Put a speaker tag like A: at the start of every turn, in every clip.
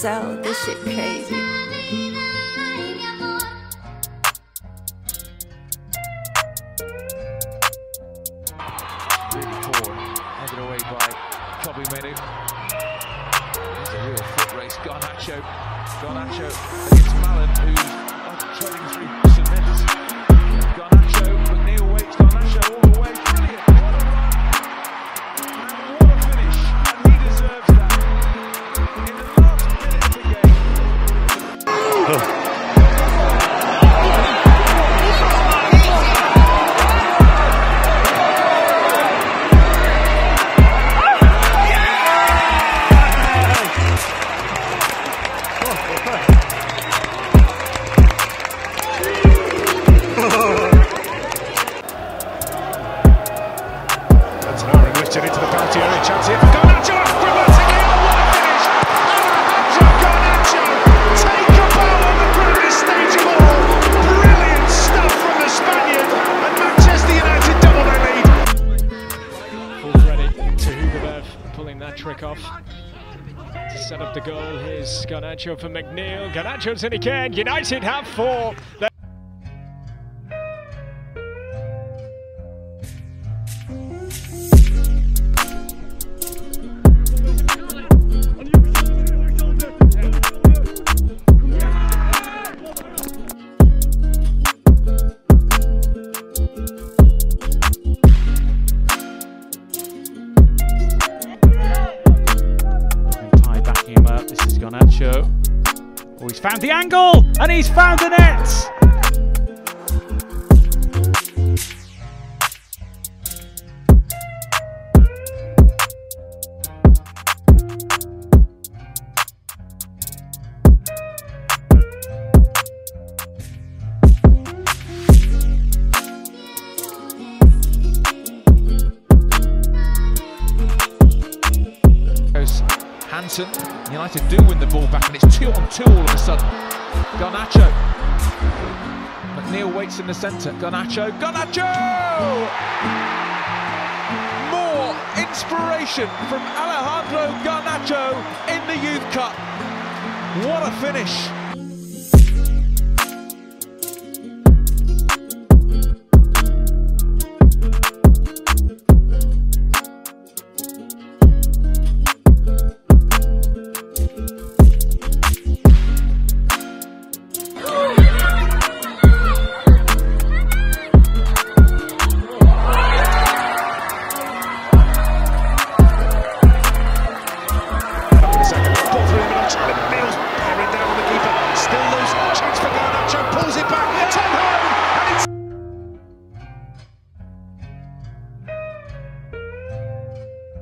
A: sell. This shit crazy.
B: Headed away by. It's a real foot race. Against Mallon, who's trailing through
C: set up the goal, here's Garnacho for McNeil. Garnacho's in again. United have four. They're
D: the angle and he's found the net.
B: Hansen. United do win the ball back, and it's two on two all of a sudden. Garnacho. McNeil waits in the centre. Garnacho. Garnacho! More inspiration from Alejandro Garnacho in the Youth Cup. What a finish!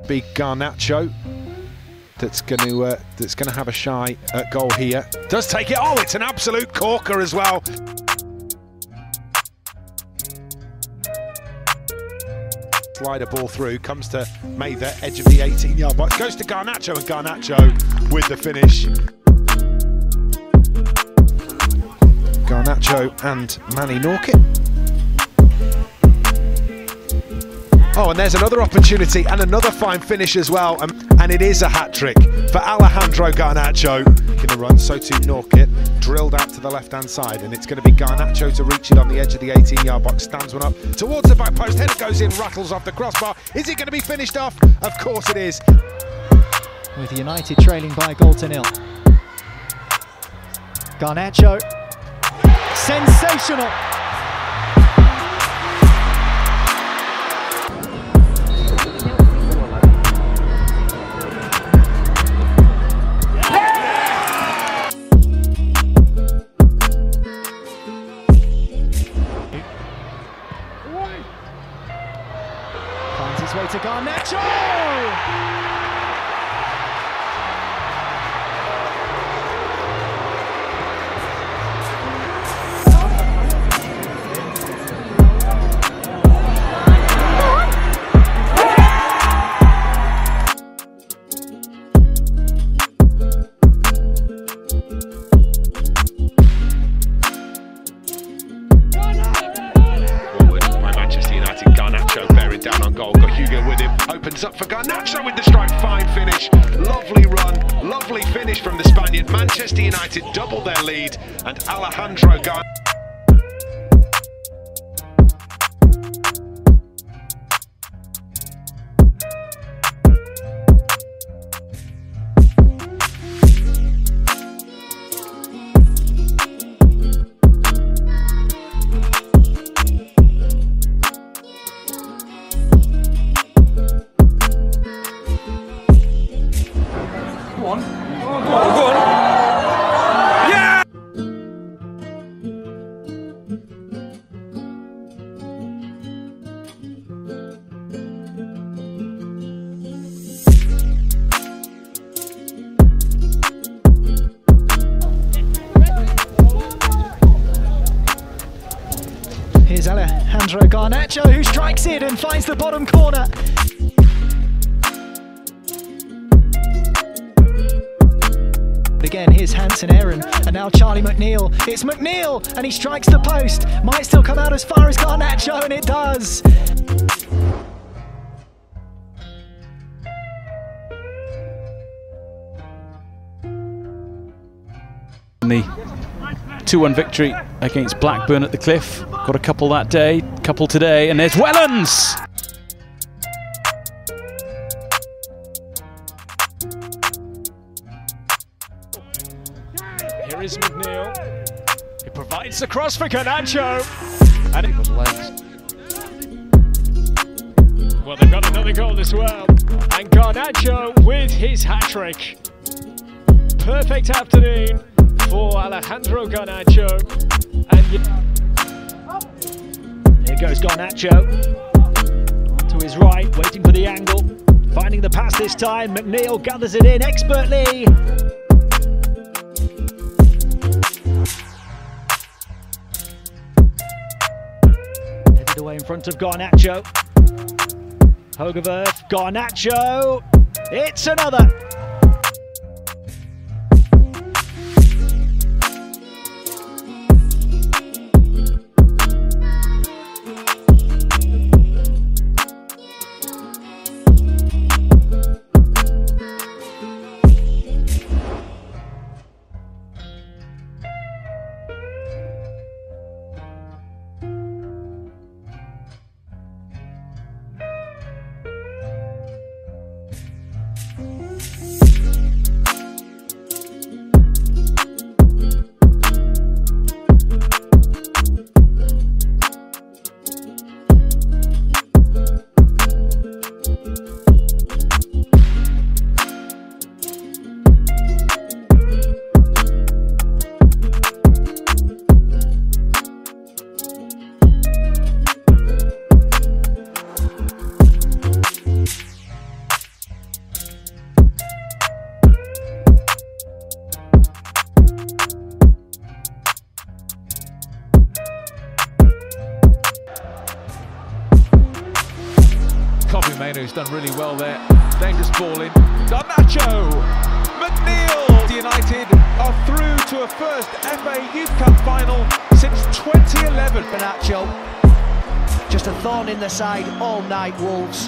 E: Big Garnacho. That's going to uh, that's going to have a shy at goal here. Does take it. Oh, it's an absolute corker as well. Slider ball through, comes to Mather, edge of the 18 yard box, goes to Garnacho, and Garnacho with the finish. Garnacho and Manni Norkett. Oh, and there's another opportunity and another fine finish as well. And, and it is a hat trick for Alejandro Garnacho. Going to run, so too Norkett. Drilled out to the left hand side. And it's going to be Garnacho to reach it on the edge of the 18 yard box. Stands one up towards the back post. Header goes in, rattles off the crossbar. Is it going to be finished off? Of course it is.
F: with United trailing by a goal to nil. Garnacho, sensational. To Garnacho.
E: Opens up for Garnacho with the strike. Fine finish. Lovely run. Lovely finish from the Spaniard. Manchester United double their lead. And Alejandro Garnacho.
F: Garnacho who strikes it and finds the bottom corner. Again, here's Hansen-Aarøen, and now Charlie McNeil. It's McNeil, and he strikes the post. Might still come out as far as Garnacho, and it does.
D: the 2-1 victory against Blackburn at the Cliff. Got a couple that day, couple today, and there's Wellens!
C: Here is McNeil. He provides the cross for Garnacho. And it
B: legs.
C: Well, they've got another goal as well. And Garnacho with his hat trick. Perfect afternoon for Alejandro Garnacho. And here goes Garnacho. To his right, waiting for the angle. Finding the pass this time. McNeil gathers it in expertly. Headed away in front of Garnacho. Hogeverth, Garnacho. It's another.
B: Mainoo's done really well there. Dangerous ball in. Garnacho! McNeil! United are through to a first FA Youth Cup final since 2011.
A: Bernaccio. Just a thorn in the side all night, Wolves.